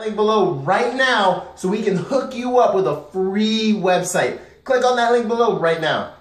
link below right now so we can hook you up with a free website. Click on that link below right now.